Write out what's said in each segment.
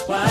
Splash.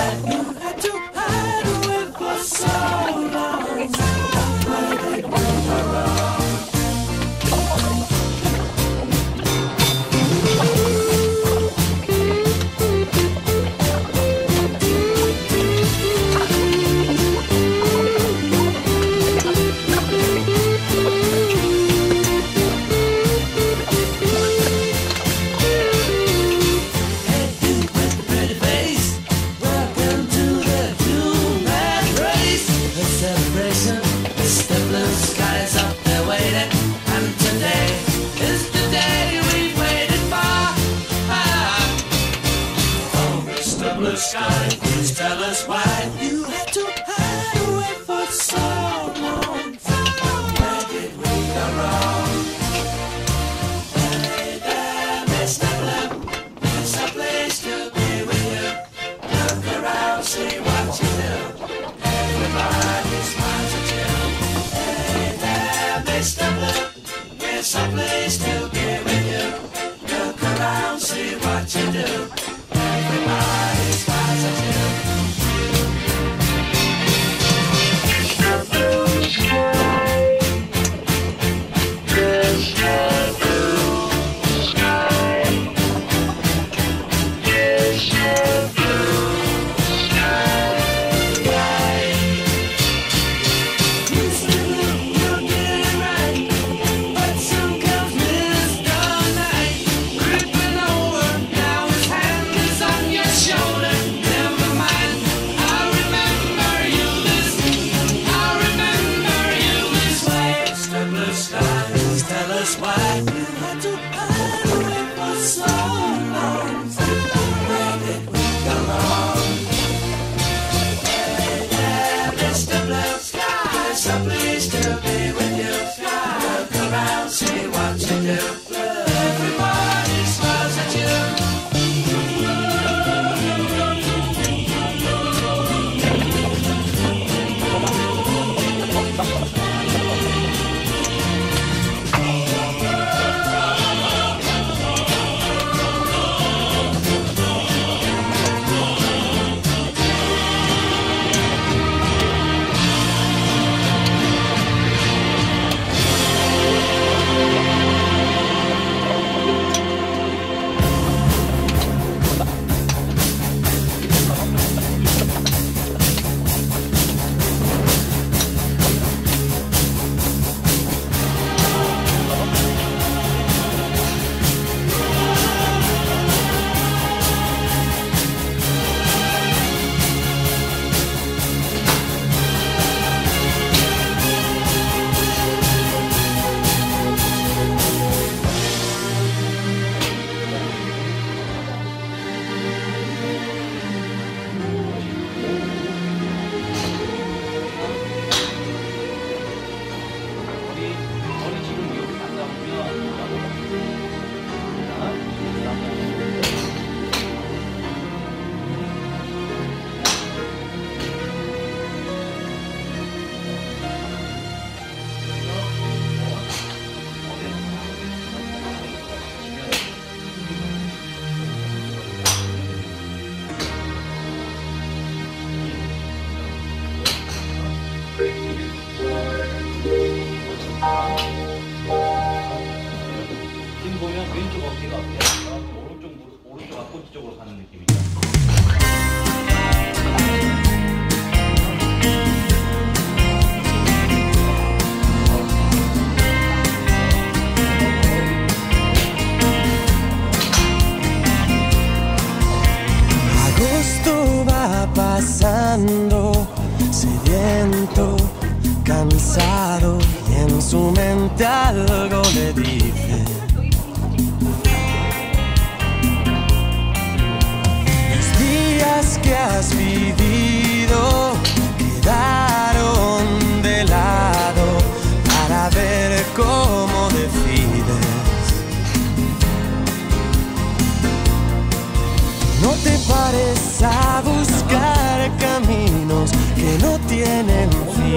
왼쪽 어깨가 앞에 나오고 오른쪽 오른쪽 앞꿈치 쪽으로 가는 느낌이.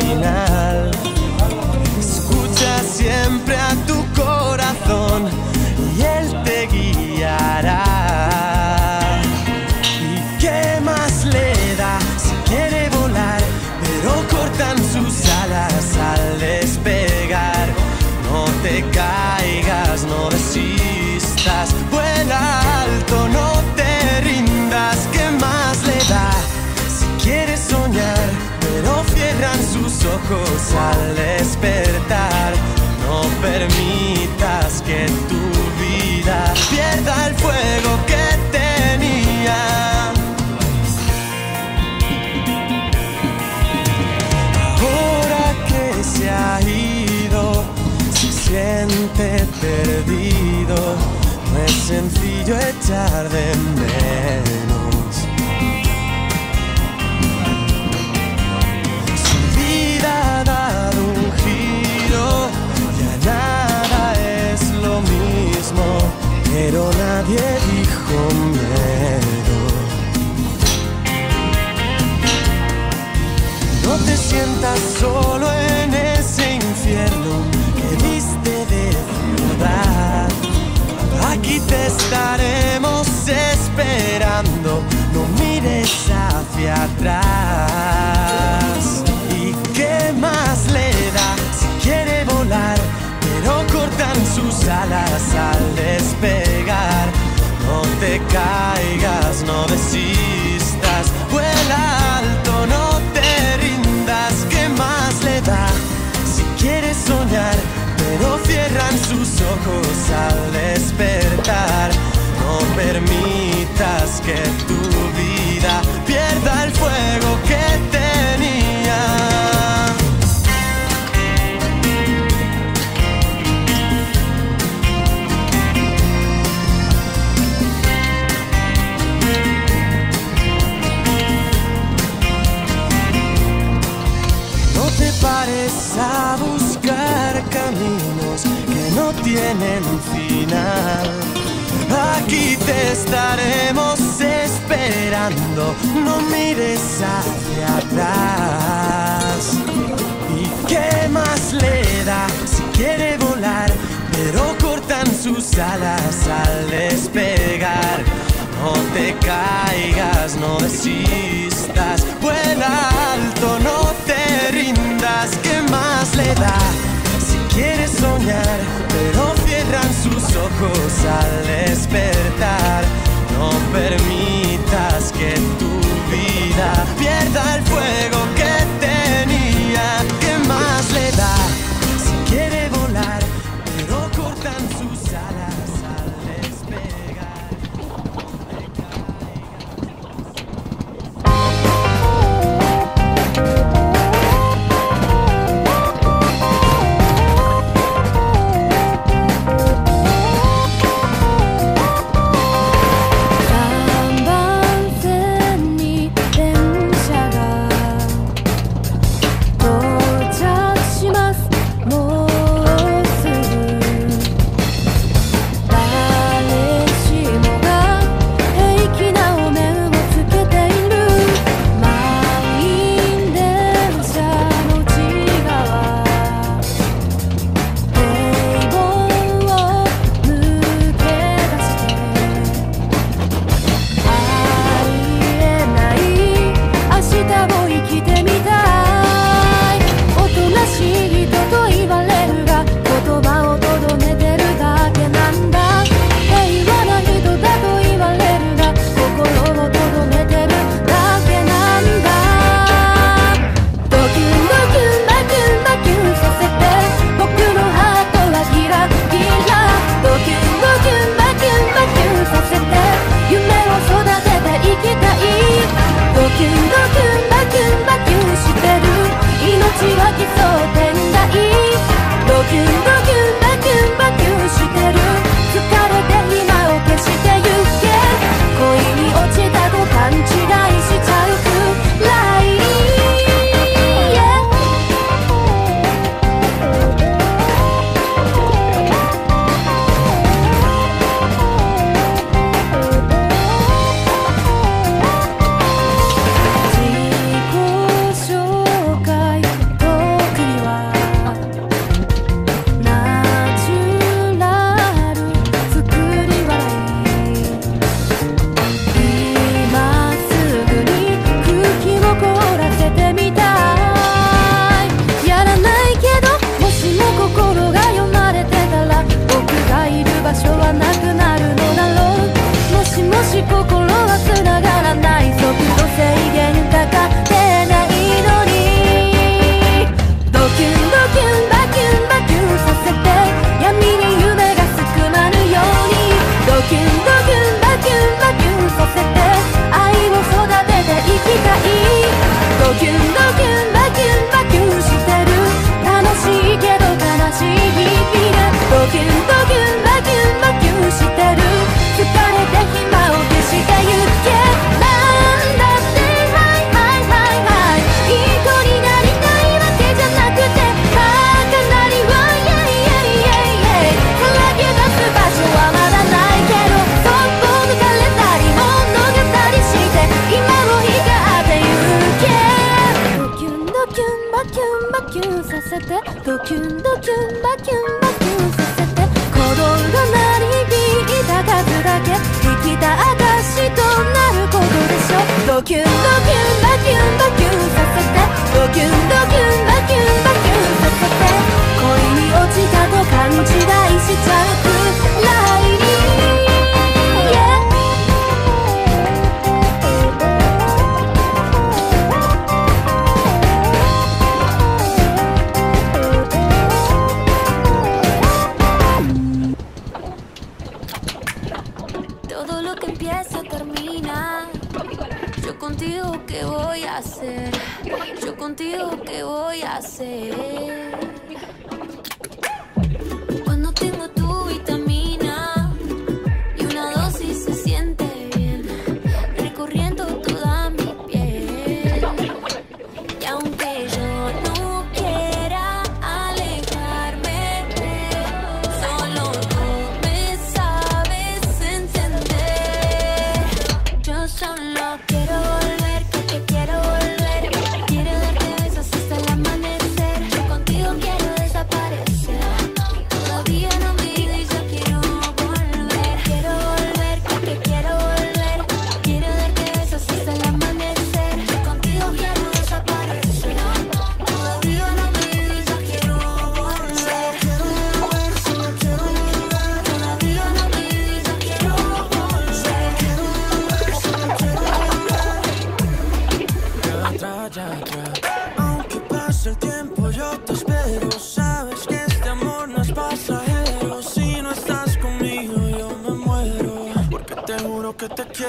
final. Escucha siempre a tu corazón y él te guiará. ¿Y qué más le da si quiere volar? Pero cortan sus alas al despegar. No te caigas, no desistas, vuela alto. Ojos al despertar. No permitas que tu vida pierda el fuego que tenía. Ahora que se ha ido, se siente perdido. No es sencillo echar de menos. Sientas solo en ese infierno que viste de ciudad. Aquí te estaremos esperando, no mires hacia atrás. ¿Y qué más le da si quiere volar? Pero cortan sus alas al despegar. No te caigas, sus ojos al despertar. No permitas que tu vida pierda el fuego que tienen final. Aquí te estaremos esperando, no mires hacia atrás. ¿Y qué más le da si quiere volar? Pero cortan sus alas al despegar. No te caigas, no desistas, vuela alto, no te rindas. ¿Qué más le da si quieres soñar? Pero cierran sus ojos al despertar. No permitas que tu vida pierda el fuego キュンドキュンドキュンドキュンさせてドキュンドキュン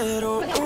quiero.